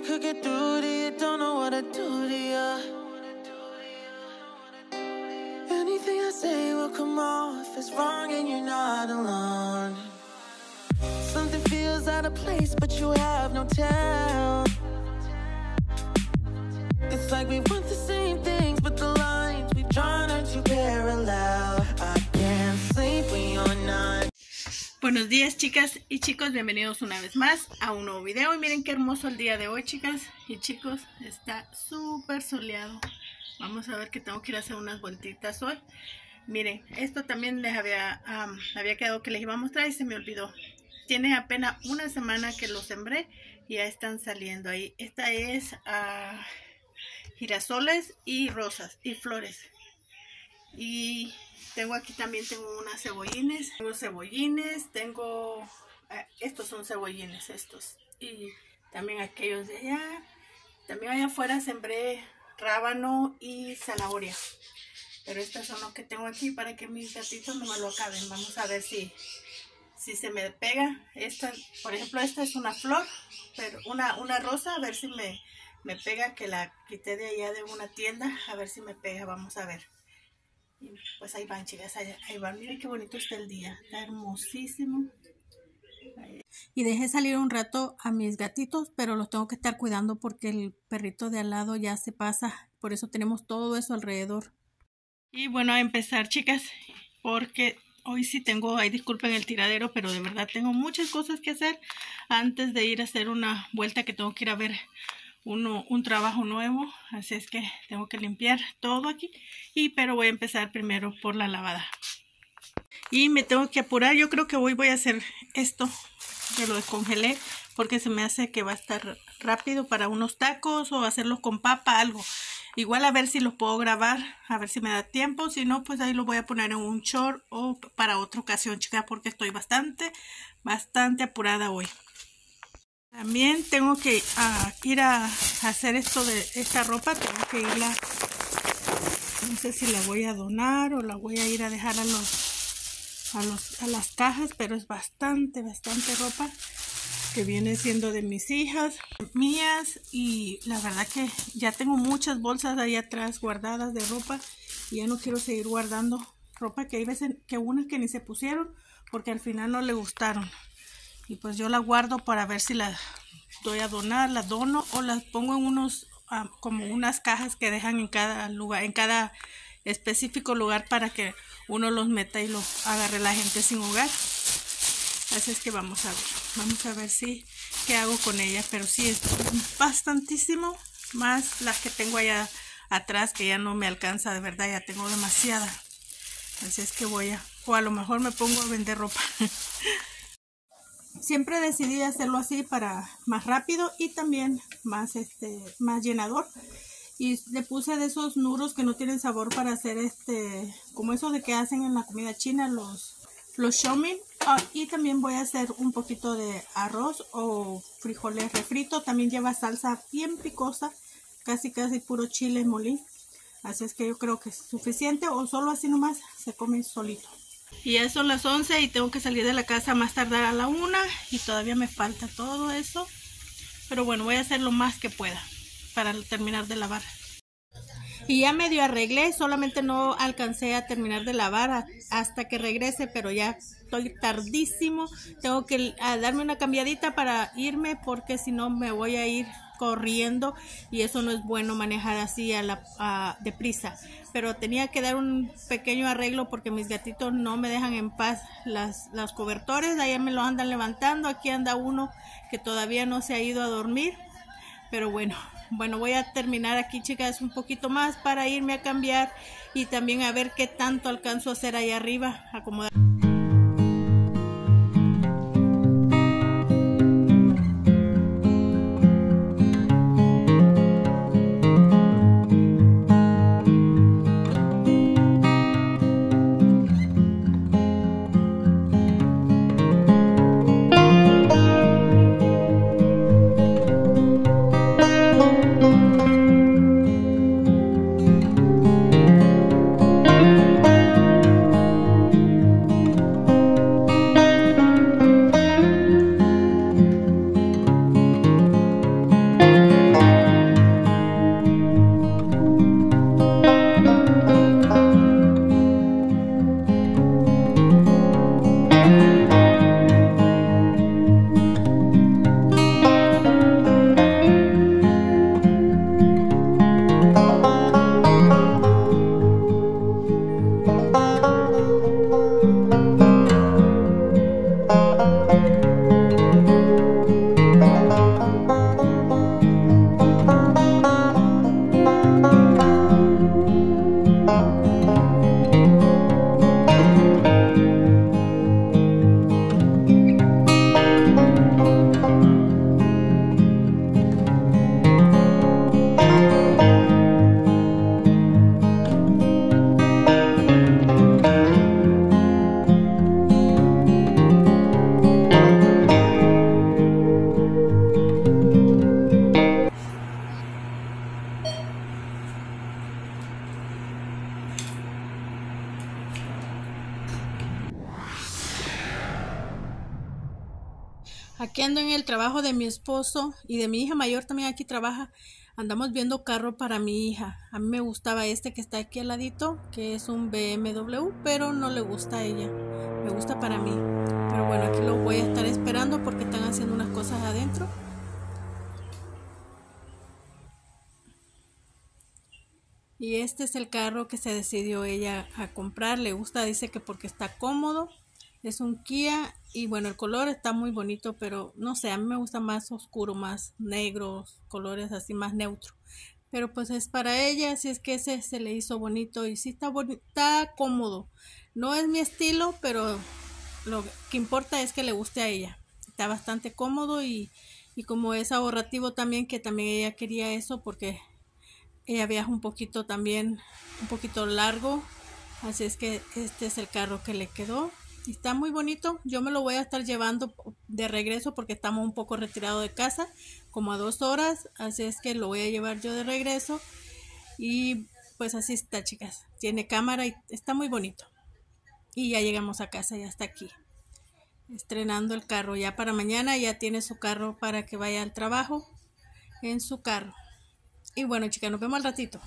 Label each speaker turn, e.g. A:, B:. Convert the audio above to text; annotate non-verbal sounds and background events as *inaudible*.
A: could get through to you, don't know what to do to you. Anything I say will come off as wrong, and you're not alone. Something feels out of place, but you have no tell. It's like we want the same things, but the lines we've drawn are too
B: Buenos días chicas y chicos, bienvenidos una vez más a un nuevo video. Y miren qué hermoso el día de hoy chicas y chicos, está súper soleado. Vamos a ver que tengo que ir a hacer unas vueltitas hoy. Miren, esto también les había, había quedado que les iba a mostrar y se me olvidó. Tiene apenas una semana que lo sembré y ya están saliendo ahí. Esta es uh, girasoles y rosas y flores y tengo aquí también tengo unas cebollines tengo cebollines tengo eh, estos son cebollines estos. Y también aquellos de allá. También allá afuera sembré rábano y zanahoria. Pero estos son los que tengo aquí para que mis gatitos no me lo acaben. Vamos a ver si si se me pega. Esta por ejemplo esta es una flor pero una, una rosa a ver si me, me pega que la quité de allá de una tienda. A ver si me pega vamos a ver pues ahí van, chicas, ahí, ahí, van. Miren qué bonito está el día. Está hermosísimo. Y dejé salir un rato a mis gatitos, pero los tengo que estar cuidando porque el perrito de al lado ya se pasa. Por eso tenemos todo eso alrededor. Y bueno, a empezar, chicas, porque hoy sí tengo, ay, disculpen el tiradero, pero de verdad tengo muchas cosas que hacer antes de ir a hacer una vuelta que tengo que ir a ver uno, un trabajo nuevo, así es que tengo que limpiar todo aquí, y pero voy a empezar primero por la lavada. Y me tengo que apurar, yo creo que hoy voy a hacer esto, que lo descongelé, porque se me hace que va a estar rápido para unos tacos o hacerlos con papa, algo. Igual a ver si los puedo grabar, a ver si me da tiempo, si no, pues ahí lo voy a poner en un short o para otra ocasión, chicas, porque estoy bastante, bastante apurada hoy. También tengo que uh, ir a hacer esto de esta ropa, tengo que irla, no sé si la voy a donar o la voy a ir a dejar a los, a los a las cajas, pero es bastante, bastante ropa que viene siendo de mis hijas, mías y la verdad que ya tengo muchas bolsas ahí atrás guardadas de ropa y ya no quiero seguir guardando ropa que hay veces que unas que ni se pusieron porque al final no le gustaron y pues yo la guardo para ver si la doy a donar, la dono o las pongo en unos ah, como unas cajas que dejan en cada lugar, en cada específico lugar para que uno los meta y los agarre la gente sin hogar. Así es que vamos a ver, vamos a ver si qué hago con ella, pero sí es bastantísimo más las que tengo allá atrás que ya no me alcanza de verdad, ya tengo demasiada. Así es que voy a, o a lo mejor me pongo a vender ropa. *laughs* siempre decidí hacerlo así para más rápido y también más este más llenador. Y le puse de esos nuros que no tienen sabor para hacer este como eso de que hacen en la comida china los los shomin ah, y también voy a hacer un poquito de arroz o frijoles refrito. También lleva salsa bien picosa casi casi puro chile molí. Así es que yo creo que es suficiente o solo así nomás se come solito y ya son las 11 y tengo que salir de la casa más tardar a la 1 y todavía me falta todo eso. Pero bueno, voy a hacer lo más que pueda para terminar de lavar. Y ya medio arreglé, solamente no alcancé a terminar de lavar hasta que regrese, pero ya estoy tardísimo. Tengo que darme una cambiadita para irme porque si no me voy a ir corriendo y eso no es bueno manejar así a la a, deprisa. Pero tenía que dar un pequeño arreglo porque mis gatitos no me dejan en paz. Las, las cobertores allá me lo andan levantando. Aquí anda uno que todavía no se ha ido a dormir. Pero bueno bueno voy a terminar aquí chicas un poquito más para irme a cambiar y también a ver qué tanto alcanzo a hacer ahí arriba acomodar haciendo en el trabajo de mi esposo y de mi hija mayor también aquí trabaja. Andamos viendo carro para mi hija. A mí me gustaba este que está aquí al ladito, que es un BMW, pero no le gusta a ella. Me gusta para mí. Pero bueno, aquí lo voy a estar esperando porque están haciendo unas cosas adentro. Y este es el carro que se decidió ella a comprar. Le gusta, dice que porque está cómodo. Es un Kia y bueno, el color está muy bonito, pero no sé, a mí me gusta más oscuro, más negros, colores así más neutro. Pero pues es para ella, así es que ese se le hizo bonito y sí está bonito, está cómodo. No es mi estilo, pero lo que importa es que le guste a ella. Está bastante cómodo y, y como es ahorrativo también, que también ella quería eso porque ella viaja un poquito también, un poquito largo. Así es que este es el carro que le quedó. Está muy bonito. Yo me lo voy a estar llevando de regreso porque estamos un poco retirados de casa, como a dos horas. Así es que lo voy a llevar yo de regreso. Y pues así está, chicas. Tiene cámara y está muy bonito. Y ya llegamos a casa, ya está aquí. Estrenando el carro. Ya para mañana ya tiene su carro para que vaya al trabajo en su carro. Y bueno, chicas, nos vemos al ratito.